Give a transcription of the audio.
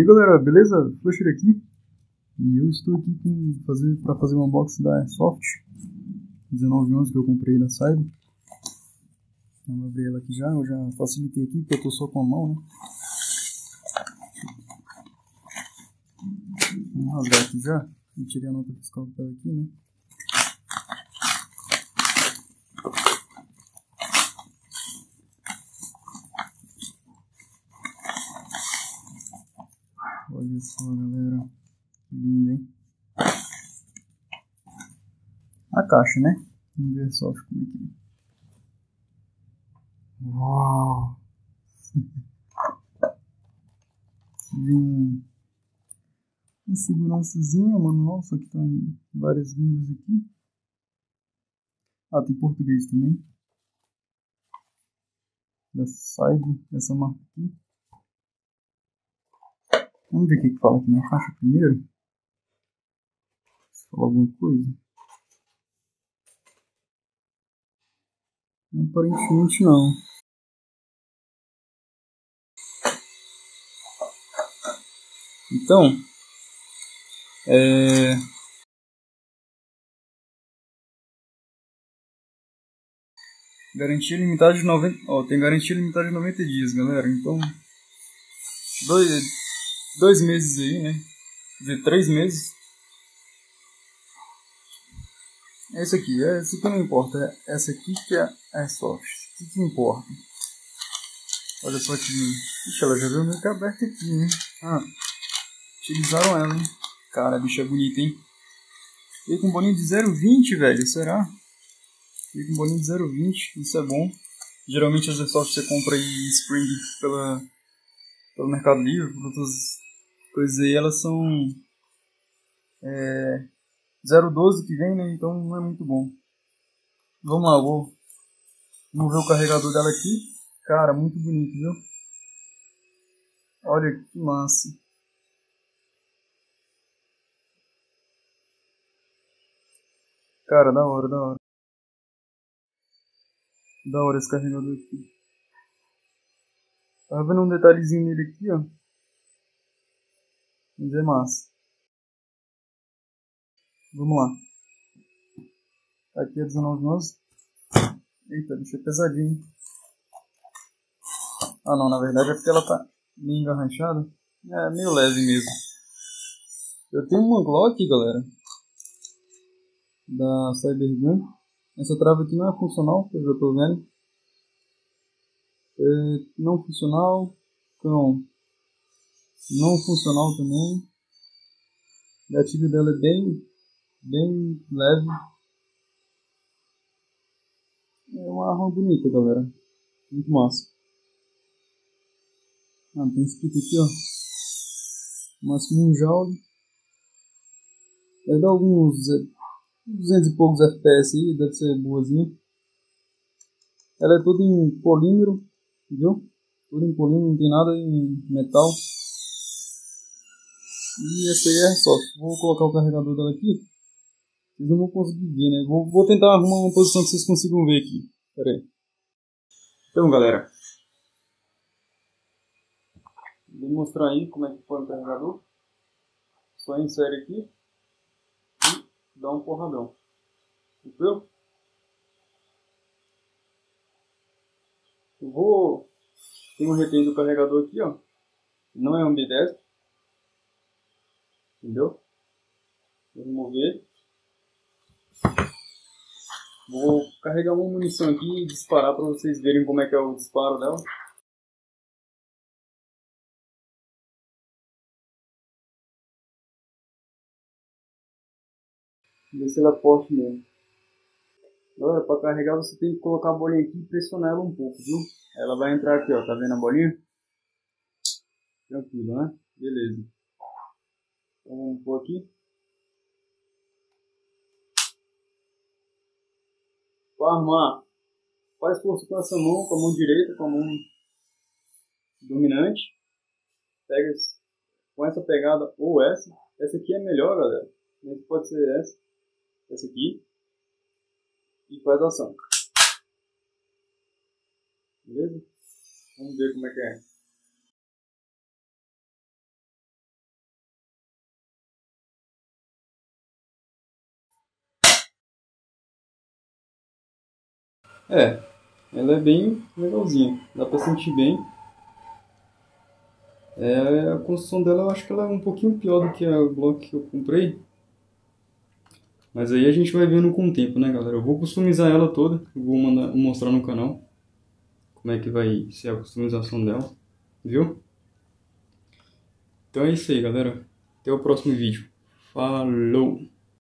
E aí galera, beleza? Flusher aqui e eu estou aqui para fazer, pra fazer um unboxing da Airsoft 1911 que eu comprei da Saigo. Vamos abrir ela aqui já, eu já facilitei aqui porque eu estou só com a mão, né? Vamos rasgar aqui já, eu tirei a nota fiscal estava aqui, né? Olha só, galera. Que lindo, hein? A caixa, né? Vamos ver só como é que é. Uau! Vem uma segurançazinha, manual, só que tá em várias línguas aqui. Ah, tem português também. Dessa side, essa marca aqui. Vamos ver o que, fala aqui na faixa primeiro. Se fala alguma coisa. Aparentemente não. Então, é... Garantia limitada de 90. Ó, tem garantia limitada de 90 dias, galera. Então. Dois, dois meses aí, né? Quer dizer, três meses. É isso aqui, é isso que não importa. É essa aqui que é a soft. O que, que importa? Olha só que. Ixi, ela já veio meio que aberta aqui, né? Ah, utilizaram ela, hein? Cara, a bicha é bonita, hein? Veio com um bolinho de 0,20, velho. Será? Veio com um bolinho de 0,20. Isso é bom. Geralmente as airsoft você compra aí Spring pela, pelo Mercado Livre, por outras coisas aí, elas são é, 0,12 que vem, né? Então não é muito bom. Vamos lá, vou, vamos ver o carregador dela aqui. Cara, muito bonito, viu? Olha que massa. Cara, da hora, da hora. Da hora esse carregador aqui. Tava vendo um detalhezinho nele aqui, ó. Mas é massa. Vamos lá. Aqui é 1911. Eita, deixa pesadinho. Ah não, na verdade é porque ela tá meio engarranchada. É, meio leve mesmo. Eu tenho uma Glock, galera da Cybergun. Essa trava aqui não é funcional, eu já estou vendo. É não funcional, então não funcional também. O gatilho dela é bem, bem leve. É uma arma bonita, galera. Muito massa. Ah, tem escrito aqui, ó. Máximo um joule. Deve dar alguns 200 e poucos FPS aí, deve ser boazinha. Ela é toda em polímero, viu? Tudo em polímero, não tem nada em metal. E essa aí é soft. Vou colocar o carregador dela aqui. Vocês não vão conseguir ver, né? Vou, vou tentar arrumar uma posição que vocês consigam ver aqui. Pera aí. Então, galera. Vou mostrar aí como é que põe o carregador. Só insere aqui dá um porradão. Entendeu? Vou... Tem um retém do carregador aqui, ó. Não é ambidestro. Entendeu? Vou remover. Vou carregar uma munição aqui e disparar para vocês verem como é que é o disparo dela. Ver se ela é forte mesmo. Agora, para carregar você tem que colocar a bolinha aqui e pressionar ela um pouco, viu? Ela vai entrar aqui, ó. Tá vendo a bolinha? Tranquilo, né? Beleza. Então vamos pôr aqui. Para armar, faz força com essa mão, com a mão direita, com a mão dominante. Pega com essa pegada ou essa. Essa aqui é melhor, galera. Mas pode ser essa esse aqui, e faz ação. Vamos ver como é que é. É, ela é bem legalzinha, dá pra sentir bem. É, a construção dela eu acho que ela é um pouquinho pior do que a Glock que eu comprei. Mas aí a gente vai vendo com o tempo, né galera? Eu vou customizar ela toda, vou mandar, vou mostrar no canal como é que vai ser a customização dela, viu? Então é isso aí, galera. Até o próximo vídeo. Falou!